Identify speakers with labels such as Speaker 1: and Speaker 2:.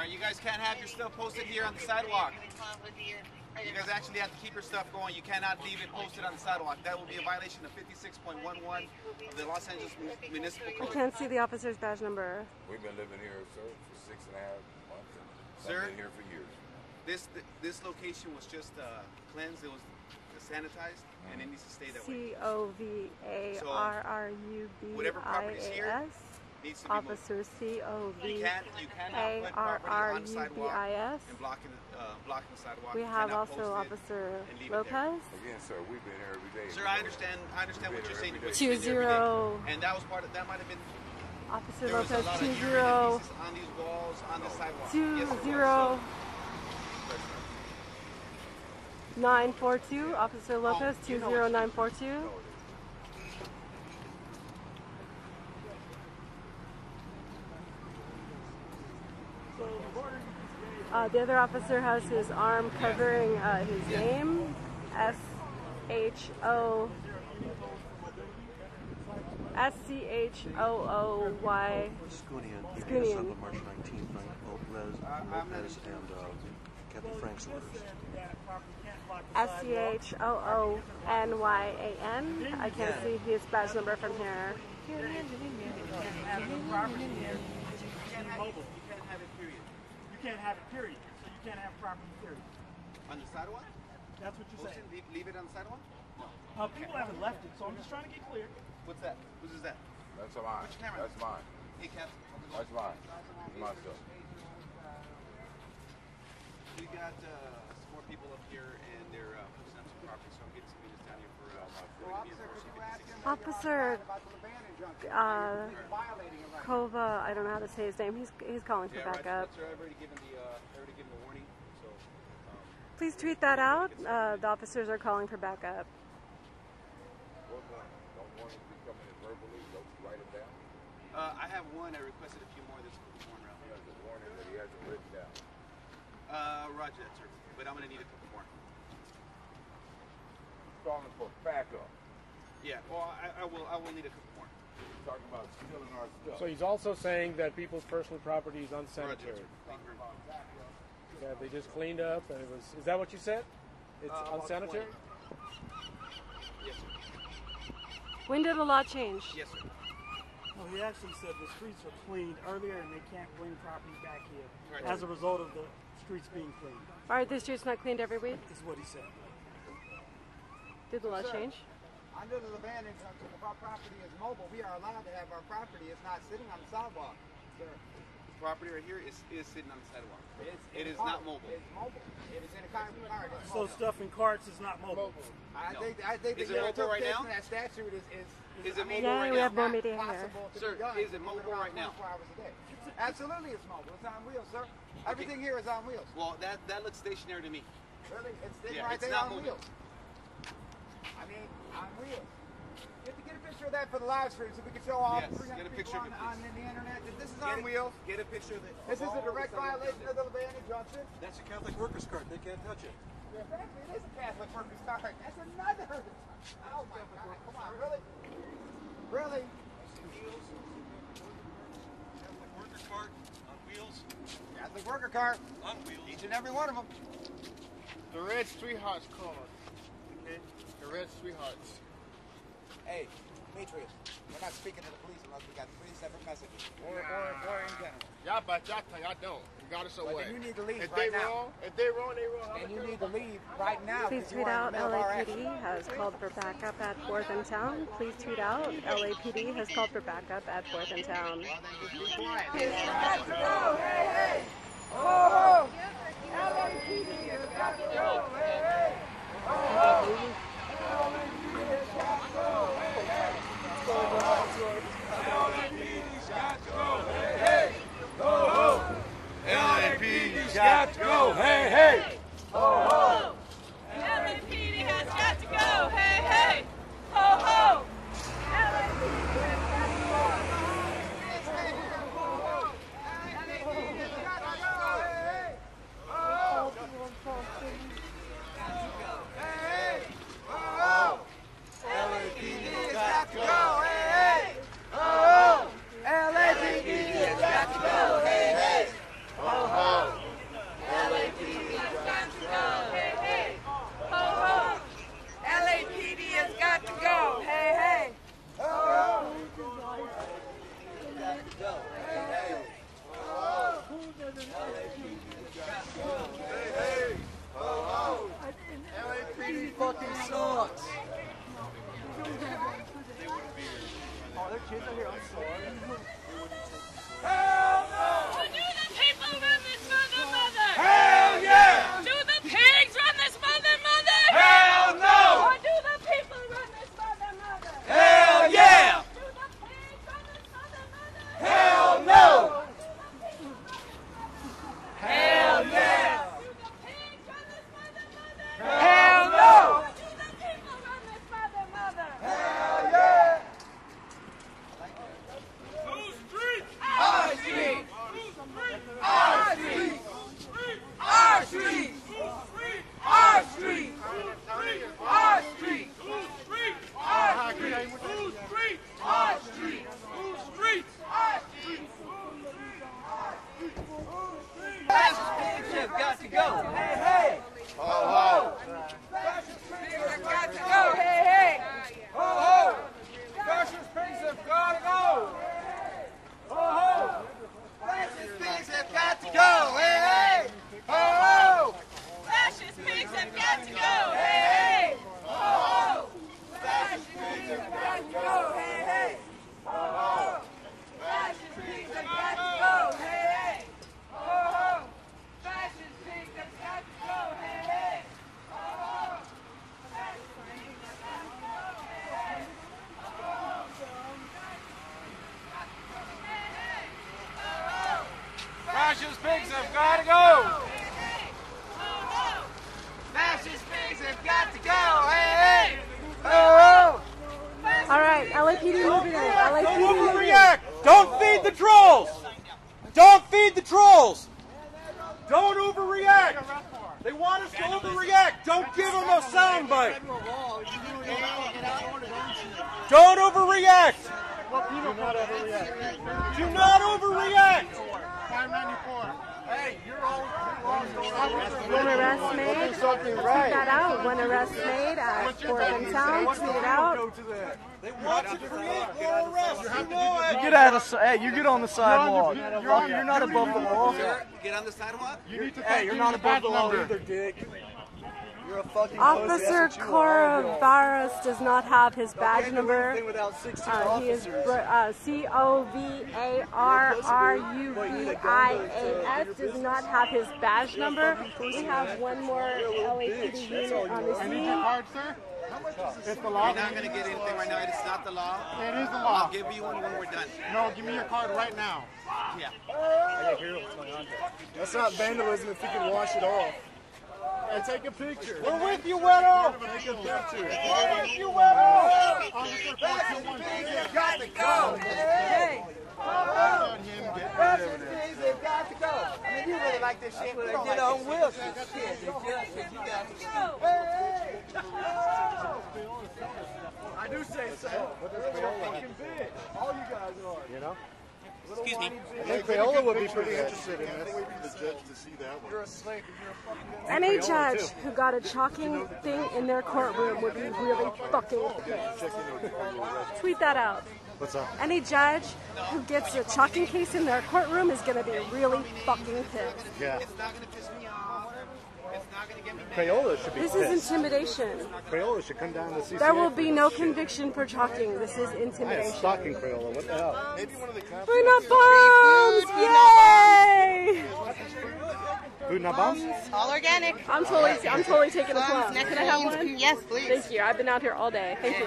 Speaker 1: All right, you guys can't have your stuff posted here on the sidewalk. You guys actually have to keep your stuff going. You cannot leave it posted on the sidewalk. That will be a violation of 56.11 of the Los Angeles Mun- Municipal
Speaker 2: I
Speaker 1: Code.
Speaker 2: can't see the officer's badge number.
Speaker 3: We've been living here, sir, for six and a half months. and
Speaker 1: Sir?
Speaker 3: I've been here for years.
Speaker 1: This this location was just uh, cleansed. It was sanitized, and it needs to stay that way.
Speaker 2: C O V A R R U B
Speaker 1: whatever
Speaker 2: I
Speaker 1: property's here,
Speaker 2: S.
Speaker 1: Needs to be.
Speaker 2: Officer C O
Speaker 1: You
Speaker 2: V
Speaker 1: can't you cannot
Speaker 2: A
Speaker 1: put
Speaker 2: R
Speaker 1: property
Speaker 2: R
Speaker 1: on the
Speaker 2: U B
Speaker 1: sidewalk
Speaker 2: I S.
Speaker 1: and blocking uh, blocking the sidewalk.
Speaker 2: We have also Officer
Speaker 1: and leave it there.
Speaker 2: Lopez.
Speaker 3: Again, sir, we've been here every day.
Speaker 1: Sir, I understand. I understand what you're saying.
Speaker 3: here
Speaker 1: but
Speaker 3: every
Speaker 1: you've
Speaker 2: day.
Speaker 1: been there every
Speaker 2: Two
Speaker 1: day.
Speaker 2: zero.
Speaker 1: And that was part of. That might have been.
Speaker 2: Officer
Speaker 1: There was a
Speaker 2: Lopez
Speaker 1: lot of
Speaker 2: two zero
Speaker 1: pieces on these walls on the sidewalk.
Speaker 2: two
Speaker 1: Yes, there was.
Speaker 2: zero nine four two. Officer Lopez
Speaker 1: Oh, you
Speaker 2: two
Speaker 1: know
Speaker 2: zero
Speaker 1: it's-
Speaker 2: nine four two. Uh, the other officer has his arm covering uh, his name, S H O S C H O O Y.
Speaker 4: Scoonian, he
Speaker 2: Scoonian.
Speaker 4: beat us up on March 19th, Frank Lopez, Lopez and uh, Captain Frank's orders.
Speaker 2: S C H O O N Y A N. I can't see his badge number from here.
Speaker 1: You can't have it. You can't have it. Period.
Speaker 5: You can't have it, period. So you can't have property, period.
Speaker 1: On the sidewalk.
Speaker 5: That's what you're
Speaker 1: Post
Speaker 5: saying.
Speaker 1: leave, leave it on the sidewalk.
Speaker 5: Uh, people haven't left it, so I'm just trying to get clear.
Speaker 1: What's that? Whose is that?
Speaker 3: That's mine.
Speaker 1: Which camera?
Speaker 3: That's mine.
Speaker 1: Hey, Cap.
Speaker 3: That's mine. That's my stuff.
Speaker 1: We got uh, some more people up here, and they're uh, pushing on some property, so I'm getting some
Speaker 2: Officer uh, Kova, I don't know how to say his name. He's he's calling for
Speaker 1: Yeah,
Speaker 2: backup.
Speaker 1: That's right. I've already given the uh, already given the warning. So um,
Speaker 2: Please tweet that out. Uh, the officers are calling for backup.
Speaker 3: What one? Don't want to be coming in verbally. Don't write it down.
Speaker 1: uh, I have one. I requested a few more. This is one round.
Speaker 3: He has a warning that he hasn't written down.
Speaker 1: Uh, Roger that, sir. But I'm gonna need a couple more.
Speaker 3: He's calling for backup.
Speaker 1: Yeah. Well, I, I will. I will need a couple more.
Speaker 3: He's talking about stealing our stuff.
Speaker 6: So he's also saying that people's personal property is unsanitary.
Speaker 1: sir. Thank you.
Speaker 6: Yeah, they just cleaned up and it was. Is that what you said? It's
Speaker 1: Uh,
Speaker 6: unsanitary.
Speaker 1: Yes, sir.
Speaker 2: When did the law change?
Speaker 1: Yes, sir.
Speaker 5: No, he actually said the streets are cleaned earlier and they can't bring property back here
Speaker 1: Right.
Speaker 5: as a result of the streets being cleaned.
Speaker 2: Are the streets not cleaned every week?
Speaker 5: Is what he said.
Speaker 2: Did the law change?
Speaker 7: Under the Lavan injunction, if our property is mobile, we are allowed to have our property. It's not sitting on the sidewalk, sir.
Speaker 1: The property right here is, is sitting on the sidewalk.
Speaker 7: It's
Speaker 1: It
Speaker 7: in
Speaker 1: not mobile.
Speaker 7: It's mobile. It's in a car, car it's
Speaker 5: So
Speaker 7: mobile.
Speaker 5: stuff in carts is not mobile.
Speaker 7: I
Speaker 1: No.
Speaker 7: think I think
Speaker 1: Is
Speaker 7: the
Speaker 1: it mobile right now?
Speaker 7: that statute is is,
Speaker 1: Is it mobile
Speaker 2: Yeah,
Speaker 1: right
Speaker 2: we
Speaker 1: now?
Speaker 2: have no
Speaker 7: not
Speaker 2: media here.
Speaker 7: to
Speaker 1: Sir,
Speaker 7: be done
Speaker 1: is it mobile right now?
Speaker 7: hours a day. Absolutely, it's mobile. It's on wheels, sir. Everything here is on wheels.
Speaker 1: Well, that that looks stationary to me.
Speaker 7: Really, it's sitting
Speaker 1: Yeah,
Speaker 7: right
Speaker 1: it's
Speaker 7: there
Speaker 1: not
Speaker 7: on
Speaker 1: moving.
Speaker 7: wheels. I mean, on wheels. You have to get a picture of that for the live stream so we can show all
Speaker 1: Yes,
Speaker 7: 300
Speaker 1: get a
Speaker 7: people
Speaker 1: picture of
Speaker 7: on,
Speaker 1: it,
Speaker 7: on
Speaker 1: please.
Speaker 7: the internet that this is
Speaker 1: Get
Speaker 7: on
Speaker 1: it-
Speaker 7: wheels.
Speaker 1: Get a picture of it.
Speaker 7: This is a direct violation of the Lavan injunction.
Speaker 4: That's a Catholic workers' card. They can't touch it.
Speaker 7: Yeah, Exactly, it is a Catholic workers' card. That's another. Oh my God! Come on, really? Really?
Speaker 4: Catholic workers' card on wheels.
Speaker 7: Catholic worker card.
Speaker 4: On wheels.
Speaker 7: Each and every one of them.
Speaker 8: The red three hearts card. Okay? The red three hearts.
Speaker 7: Hey, Demetrius, we're not speaking to the police unless we got three separate messages. Or, or, or in general.
Speaker 8: Y'all but y'all, y'all don't. You got us
Speaker 7: But
Speaker 8: away.
Speaker 7: then you need to leave
Speaker 8: if
Speaker 7: right
Speaker 8: they
Speaker 7: now.
Speaker 8: wrong, if they're wrong, they wrong.
Speaker 7: And you need to leave right now.
Speaker 2: Please tweet out
Speaker 7: in the middle of our action.
Speaker 2: LAPD has called for backup at 4th and Town. Please tweet out LAPD has called for backup at 4th and Town.
Speaker 7: Well, then just be quiet.
Speaker 3: LAPD's
Speaker 7: pigs have got to go! Fascist pigs have got to go! Hey, hey! Ho, ho!
Speaker 2: All right, LAPD moving in. LAPD moving in.
Speaker 9: Overreact! Don't feed the trolls! Don't feed the trolls! Don't overreact! They want us to overreact! Don't give them a soundbite! Don't overreact!
Speaker 8: Do not overreact.
Speaker 9: Do
Speaker 8: 594. Hey, you're all,
Speaker 2: One arrest made.
Speaker 8: something
Speaker 2: Tweet that out. One arrest made at 4th and Town. Tweet it out.
Speaker 9: They want to create more arrests! You know it!
Speaker 5: Get out of the, hey, you get on the sidewalk. You're, on, you're not above the law.
Speaker 1: Get on the sidewalk.
Speaker 8: You need to
Speaker 5: Hey, you're not above the law either, dick.
Speaker 9: You're a fucking
Speaker 2: Officer
Speaker 9: pussy, that's what you are.
Speaker 2: Corovaris does not have his badge
Speaker 9: do
Speaker 2: number.
Speaker 9: without 16
Speaker 2: Uh, he is
Speaker 9: officers.
Speaker 2: br- uh, C O V A R R U V I A S. Does not have his badge number. We have one more LAPD unit on the scene.
Speaker 8: card, sir? It's the law.
Speaker 1: You're not going to get anything right now. It is not the law.
Speaker 8: It is the law.
Speaker 1: I'll give you one when we're done.
Speaker 8: No, give me your card right now.
Speaker 1: Yeah.
Speaker 9: That's not vandalism if you can wash it off.
Speaker 8: And take a picture.
Speaker 9: We're with you, Weddle!
Speaker 8: Take a picture.
Speaker 9: We're with you, Weddle!
Speaker 8: Officer 421.
Speaker 7: Got to go! Hey!
Speaker 8: Get it.
Speaker 7: pigs have got to go! I mean, you really like this shit. They did on Wilson. Shit, just you got to go. Hey!
Speaker 9: I do say so. But they're fucking big. All you guys are. You know?
Speaker 1: Excuse me.
Speaker 9: I think Paola would be pretty interested in this.
Speaker 3: For the judge to see that one.
Speaker 9: You're a slave. You're a fucking
Speaker 2: Any judge who got a chalking thing in their courtroom would be really fucking pissed. Tweet that out.
Speaker 3: What's up?
Speaker 2: Any judge who gets a chalking case in their courtroom is going to be really fucking pissed.
Speaker 3: Yeah. Crayola should be
Speaker 2: This
Speaker 3: pissed.
Speaker 2: is intimidation.
Speaker 3: Crayola should come down to see.
Speaker 2: There will be no conviction for chalking. This is intimidation.
Speaker 3: I am
Speaker 2: intimidation.
Speaker 3: stalking Crayola. What the hell? Maybe one of the cops.
Speaker 2: Food not bombs! Yay!
Speaker 3: Food not bombs?
Speaker 10: All organic.
Speaker 2: I'm totally, I'm totally taking a plum.
Speaker 10: Plums,
Speaker 2: Can I have one?
Speaker 10: Yes, please.
Speaker 2: Thank you. I've been out here all day. Thank you.